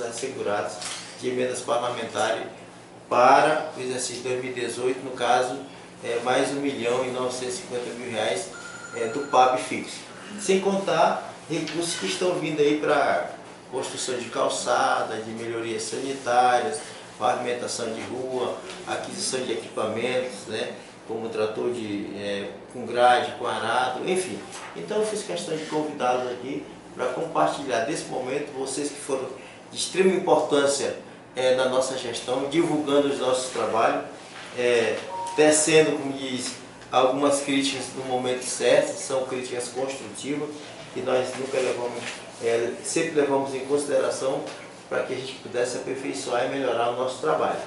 assegurados de emendas parlamentares para o exercício 2018, no caso, é, mais 1 milhão e 950 mil reais é, do PAB fixo. Sem contar recursos que estão vindo aí para construção de calçada, de melhorias sanitárias, pavimentação de rua, aquisição de equipamentos, né, como trator de, é, com grade, com arado, enfim. Então eu fiz questão de convidá-los aqui para compartilhar desse momento, vocês que foram de extrema importância é, na nossa gestão, divulgando os nossos trabalhos, é, tecendo, como diz, algumas críticas no momento certo, são críticas construtivas, que nós nunca levamos, é, sempre levamos em consideração para que a gente pudesse aperfeiçoar e melhorar o nosso trabalho.